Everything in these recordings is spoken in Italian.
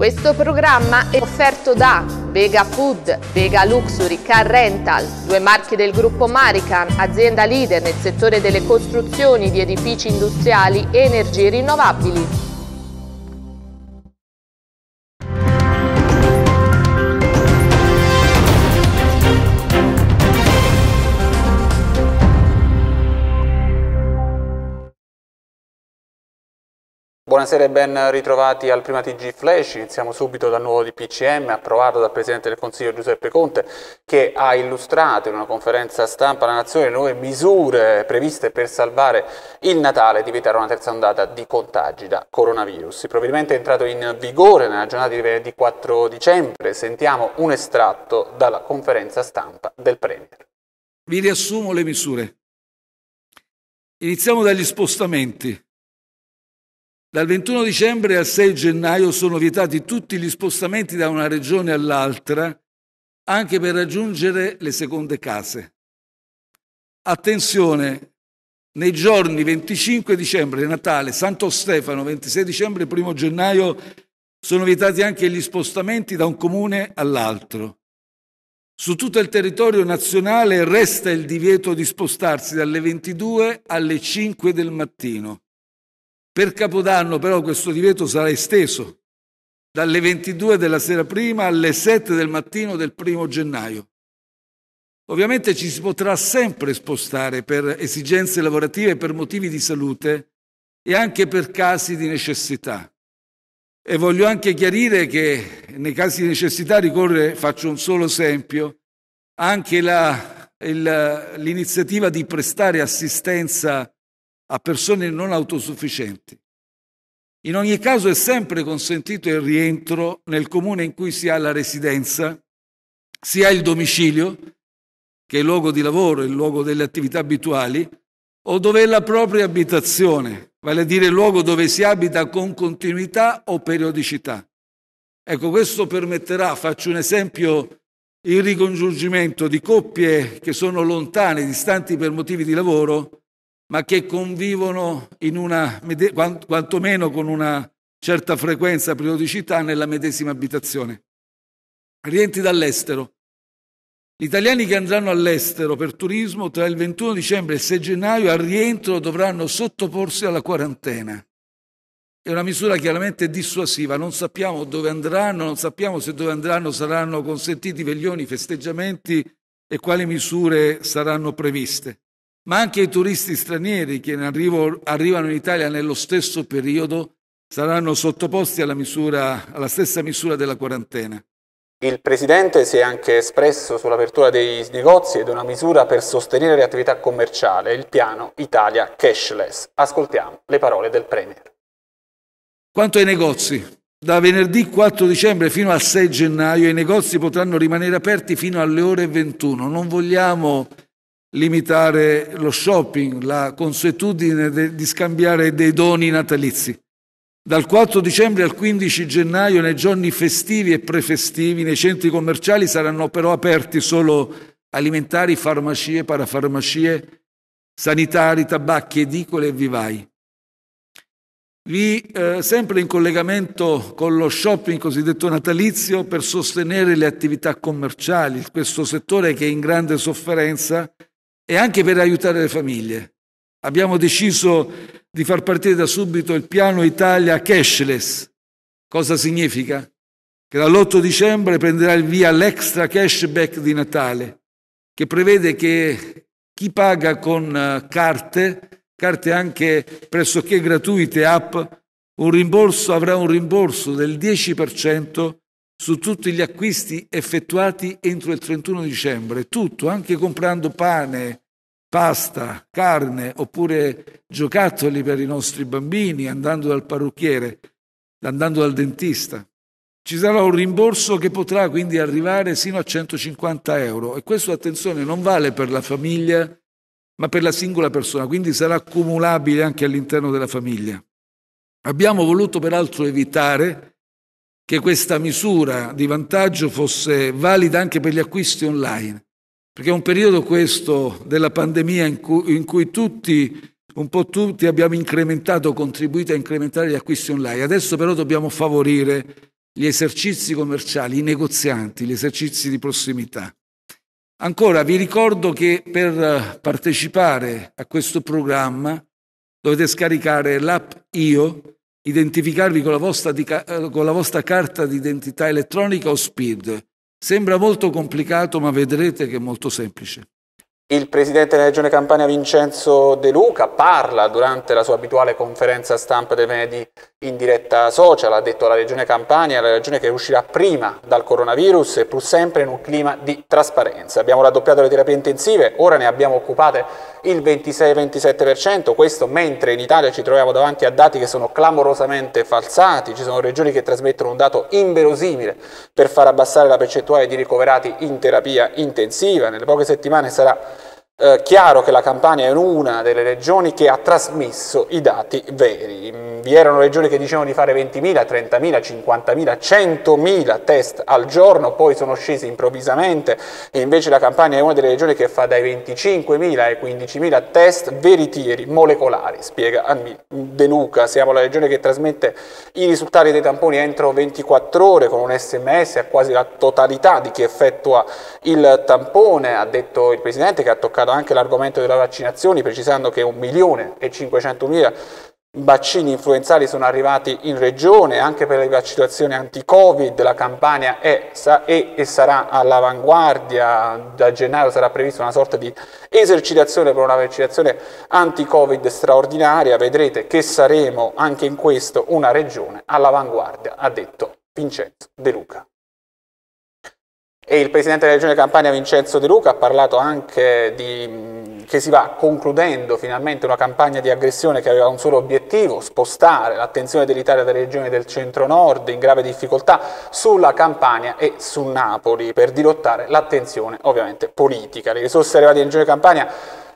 Questo programma è offerto da Vega Food, Vega Luxury, Car Rental, due marchi del gruppo Marican, azienda leader nel settore delle costruzioni di edifici industriali e energie rinnovabili. Buonasera e ben ritrovati al prima TG Flash, iniziamo subito dal nuovo DPCM approvato dal Presidente del Consiglio Giuseppe Conte che ha illustrato in una conferenza stampa alla Nazione le nuove misure previste per salvare il Natale ed evitare una terza ondata di contagi da coronavirus. Il provvedimento è entrato in vigore nella giornata di venerdì 4 dicembre, sentiamo un estratto dalla conferenza stampa del Premier. Vi riassumo le misure. Iniziamo dagli spostamenti. Dal 21 dicembre al 6 gennaio sono vietati tutti gli spostamenti da una regione all'altra, anche per raggiungere le seconde case. Attenzione, nei giorni 25 dicembre, Natale, Santo Stefano, 26 dicembre e 1 gennaio sono vietati anche gli spostamenti da un comune all'altro. Su tutto il territorio nazionale resta il divieto di spostarsi dalle 22 alle 5 del mattino. Per Capodanno però questo divieto sarà esteso dalle 22 della sera prima alle 7 del mattino del primo gennaio. Ovviamente ci si potrà sempre spostare per esigenze lavorative, per motivi di salute e anche per casi di necessità. E voglio anche chiarire che nei casi di necessità ricorre, faccio un solo esempio, anche l'iniziativa di prestare assistenza a persone non autosufficienti. In ogni caso è sempre consentito il rientro nel comune in cui si ha la residenza, si ha il domicilio, che è il luogo di lavoro, il luogo delle attività abituali, o dove è la propria abitazione, vale a dire il luogo dove si abita con continuità o periodicità. Ecco, questo permetterà, faccio un esempio, il ricongiungimento di coppie che sono lontane, distanti per motivi di lavoro, ma che convivono in una, quantomeno con una certa frequenza, periodicità nella medesima abitazione. Rientri dall'estero. Gli italiani che andranno all'estero per turismo tra il 21 dicembre e il 6 gennaio al rientro dovranno sottoporsi alla quarantena. È una misura chiaramente dissuasiva, non sappiamo dove andranno, non sappiamo se dove andranno saranno consentiti veglioni, festeggiamenti e quali misure saranno previste ma anche i turisti stranieri che arrivo, arrivano in Italia nello stesso periodo saranno sottoposti alla, misura, alla stessa misura della quarantena. Il Presidente si è anche espresso sull'apertura dei negozi ed una misura per sostenere le attività commerciali, il piano Italia Cashless. Ascoltiamo le parole del Premier. Quanto ai negozi, da venerdì 4 dicembre fino al 6 gennaio i negozi potranno rimanere aperti fino alle ore 21. Non vogliamo limitare lo shopping, la consuetudine de, di scambiare dei doni natalizi. Dal 4 dicembre al 15 gennaio, nei giorni festivi e prefestivi, nei centri commerciali saranno però aperti solo alimentari, farmacie, parafarmacie, sanitari, tabacchi, edicole e vivai. Vi, eh, sempre in collegamento con lo shopping cosiddetto natalizio per sostenere le attività commerciali, questo settore che è in grande sofferenza, e anche per aiutare le famiglie. Abbiamo deciso di far partire da subito il piano Italia cashless. Cosa significa? Che dall'8 dicembre prenderà il via l'extra cashback di Natale, che prevede che chi paga con eh, carte, carte anche pressoché gratuite, app, un rimborso, avrà un rimborso del 10% su tutti gli acquisti effettuati entro il 31 dicembre, tutto, anche comprando pane, pasta, carne oppure giocattoli per i nostri bambini, andando dal parrucchiere, andando dal dentista. Ci sarà un rimborso che potrà quindi arrivare sino a 150 euro e questo, attenzione, non vale per la famiglia, ma per la singola persona, quindi sarà accumulabile anche all'interno della famiglia. Abbiamo voluto peraltro evitare che questa misura di vantaggio fosse valida anche per gli acquisti online, perché è un periodo questo della pandemia in cui, in cui tutti, un po' tutti, abbiamo incrementato, contribuito a incrementare gli acquisti online. Adesso però dobbiamo favorire gli esercizi commerciali, i negozianti, gli esercizi di prossimità. Ancora vi ricordo che per partecipare a questo programma dovete scaricare l'app Io, identificarvi con la vostra, con la vostra carta di identità elettronica o SPID. Sembra molto complicato, ma vedrete che è molto semplice. Il presidente della regione Campania Vincenzo De Luca parla durante la sua abituale conferenza stampa del venerdì in diretta social, ha detto la regione Campania la regione che uscirà prima dal coronavirus e pur sempre in un clima di trasparenza. Abbiamo raddoppiato le terapie intensive, ora ne abbiamo occupate il 26-27%, questo mentre in Italia ci troviamo davanti a dati che sono clamorosamente falsati, ci sono regioni che trasmettono un dato inverosimile per far abbassare la percentuale di ricoverati in terapia intensiva, nelle poche settimane sarà eh, chiaro che la Campania è una delle regioni che ha trasmesso i dati veri. Mm, vi erano regioni che dicevano di fare 20.000, 30.000, 50.000, 100.000 test al giorno, poi sono scesi improvvisamente e invece la Campania è una delle regioni che fa dai 25.000 ai 15.000 test veritieri molecolari, spiega De Luca. Siamo la regione che trasmette i risultati dei tamponi entro 24 ore con un sms a quasi la totalità di chi effettua il tampone, ha detto il Presidente che ha toccato affrontato anche l'argomento delle vaccinazioni, precisando che 1 milione e 500 mila vaccini influenzali sono arrivati in regione, anche per le vaccinazioni anti-Covid, la Campania è, è e sarà all'avanguardia, da gennaio sarà prevista una sorta di esercitazione per una vaccinazione anti-Covid straordinaria, vedrete che saremo anche in questo una regione all'avanguardia, ha detto Vincenzo De Luca. E il Presidente della Regione Campania Vincenzo De Luca ha parlato anche di, che si va concludendo finalmente una campagna di aggressione che aveva un solo obiettivo, spostare l'attenzione dell'Italia dalle regioni del centro-nord in grave difficoltà sulla Campania e su Napoli per dirottare l'attenzione ovviamente politica. Le risorse arrivate in Regione Campania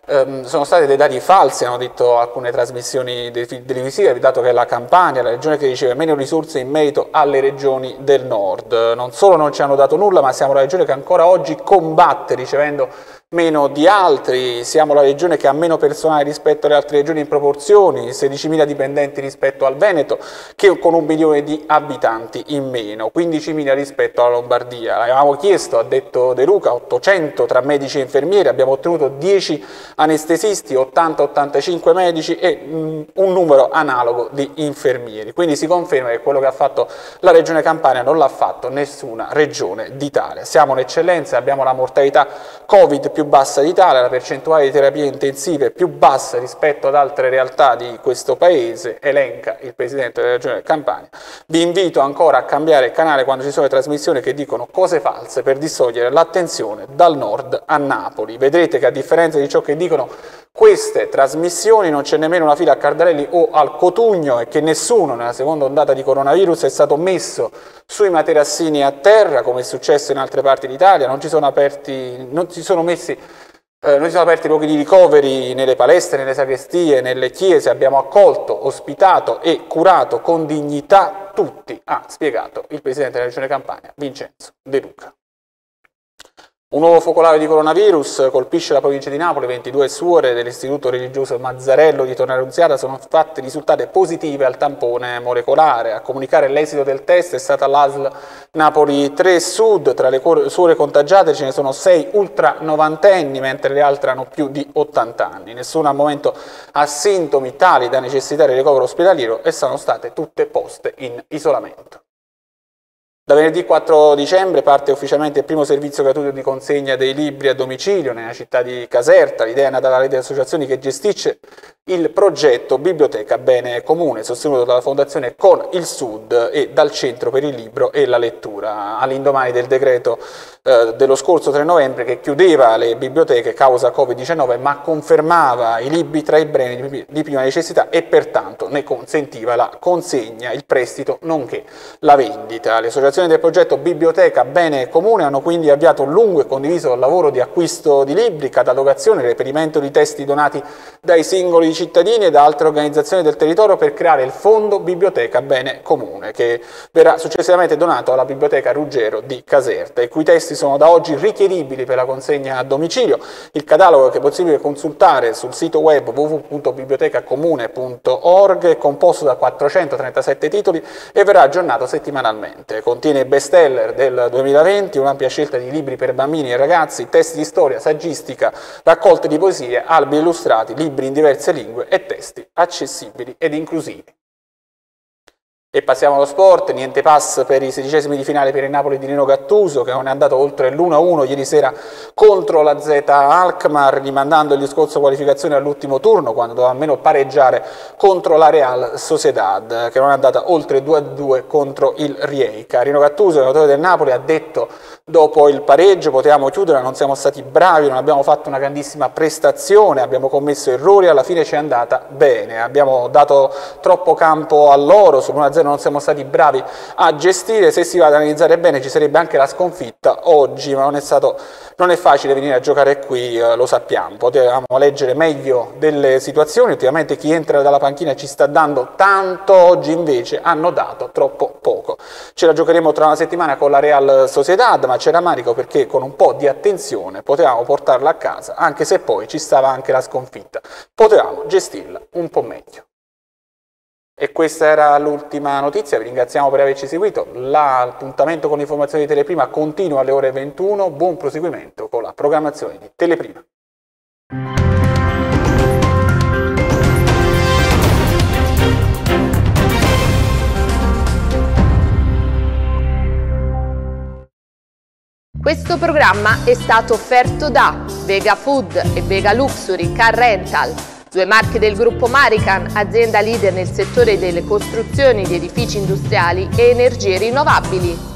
ehm, sono stati dei dati falsi, hanno detto alcune trasmissioni televisive, dato che la Campania la regione che riceve meno risorse in merito alle regioni del nord. Non solo non ci hanno dato nulla, ma siamo la regione che ancora oggi combatte ricevendo meno di altri, siamo la regione che ha meno personale rispetto alle altre regioni in proporzioni, 16.000 dipendenti rispetto al Veneto, che con un milione di abitanti in meno, 15.000 rispetto alla Lombardia. L'avevamo chiesto, ha detto De Luca, 800 tra medici e infermieri, abbiamo ottenuto 10 anestesisti, 80-85 medici e mm, un numero analogo di infermieri. Quindi si conferma che quello che ha fatto la regione Campania non l'ha fatto nessuna regione d'Italia. Siamo un'eccellenza, abbiamo la mortalità Covid più bassa d'Italia, la percentuale di terapie intensive più bassa rispetto ad altre realtà di questo paese, elenca il Presidente della Regione Campania. Vi invito ancora a cambiare canale quando ci sono le trasmissioni che dicono cose false per distogliere l'attenzione dal nord a Napoli. Vedrete che a differenza di ciò che dicono queste trasmissioni non c'è nemmeno una fila a Cardarelli o al Cotugno e che nessuno nella seconda ondata di coronavirus è stato messo sui materassini a terra come è successo in altre parti d'Italia, non ci sono aperti, non si sono messi eh, noi siamo aperti luoghi di ricoveri nelle palestre, nelle sagrestie, nelle chiese, abbiamo accolto, ospitato e curato con dignità tutti, ha spiegato il Presidente della Regione Campania, Vincenzo De Luca. Un nuovo focolare di coronavirus colpisce la provincia di Napoli, 22 suore dell'istituto religioso Mazzarello di Torre Annunziata sono fatte risultate positive al tampone molecolare. A comunicare l'esito del test è stata l'ASL Napoli 3 Sud, tra le suore contagiate ce ne sono 6 ultra novantenni, mentre le altre hanno più di 80 anni. Nessuno al momento ha sintomi tali da necessitare ricovero ospedaliero e sono state tutte poste in isolamento. Da venerdì 4 dicembre parte ufficialmente il primo servizio gratuito di consegna dei libri a domicilio nella città di Caserta. L'idea è nata dalla rete di associazioni che gestisce il progetto Biblioteca Bene Comune, sostenuto dalla Fondazione Con il Sud e dal Centro per il Libro e la Lettura, all'indomani del decreto eh, dello scorso 3 novembre che chiudeva le biblioteche causa Covid-19 ma confermava i libri tra i beni di prima necessità e pertanto ne consentiva la consegna, il prestito nonché la vendita. Le associazioni attuazione del progetto Biblioteca Bene Comune hanno quindi avviato un lungo e condiviso lavoro di acquisto di libri, catalogazione reperimento di testi donati dai singoli cittadini e da altre organizzazioni del territorio per creare il fondo Biblioteca Bene Comune che verrà successivamente donato alla Biblioteca Ruggero di Caserta, i cui testi sono da oggi richiedibili per la consegna a domicilio. Il catalogo che è possibile consultare sul sito web www.bibliotecacomune.org è composto da 437 titoli e verrà aggiornato settimanalmente. Contiene i bestseller del 2020, un'ampia scelta di libri per bambini e ragazzi, testi di storia, saggistica, raccolte di poesie, albi illustrati, libri in diverse lingue e testi accessibili ed inclusivi. E passiamo allo sport, niente pass per i sedicesimi di finale per il Napoli di Nino Gattuso che non è andato oltre l'1-1 ieri sera contro la Z Alkmaar rimandando il discorso qualificazione all'ultimo turno quando doveva almeno pareggiare contro la Real Sociedad che non è andata oltre 2-2 contro il Rijeka. Rino Gattuso, allenatore del Napoli, ha detto dopo il pareggio potevamo chiudere, non siamo stati bravi, non abbiamo fatto una grandissima prestazione, abbiamo commesso errori, alla fine ci è andata bene, abbiamo dato troppo campo a loro, sull'1-0 non siamo stati bravi a gestire, se si va ad analizzare bene ci sarebbe anche la sconfitta oggi, ma non è, stato, non è facile venire a giocare qui, eh, lo sappiamo, potevamo leggere meglio delle situazioni, ultimamente chi entra dalla panchina ci sta dando tanto, oggi invece hanno dato troppo poco. Ce la giocheremo tra una settimana con la Real Sociedad, ma c'era manico perché con un po' di attenzione potevamo portarla a casa, anche se poi ci stava anche la sconfitta, potevamo gestirla un po' meglio. E questa era l'ultima notizia, vi ringraziamo per averci seguito, l'appuntamento con l'informazione di Teleprima continua alle ore 21, buon proseguimento con la programmazione di Teleprima. Questo programma è stato offerto da Vega Food e Vega Luxury Car Rental Due marche del gruppo Marican, azienda leader nel settore delle costruzioni di edifici industriali e energie rinnovabili.